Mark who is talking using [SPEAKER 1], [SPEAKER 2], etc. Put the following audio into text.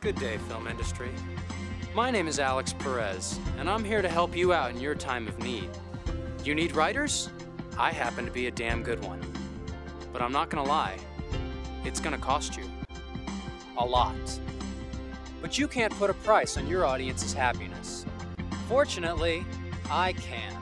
[SPEAKER 1] Good day, film industry. My name is Alex Perez, and I'm here to help you out in your time of need. You need writers? I happen to be a damn good one. But I'm not gonna lie, it's gonna cost you. A lot. But you can't put a price on your audience's happiness. Fortunately, I can.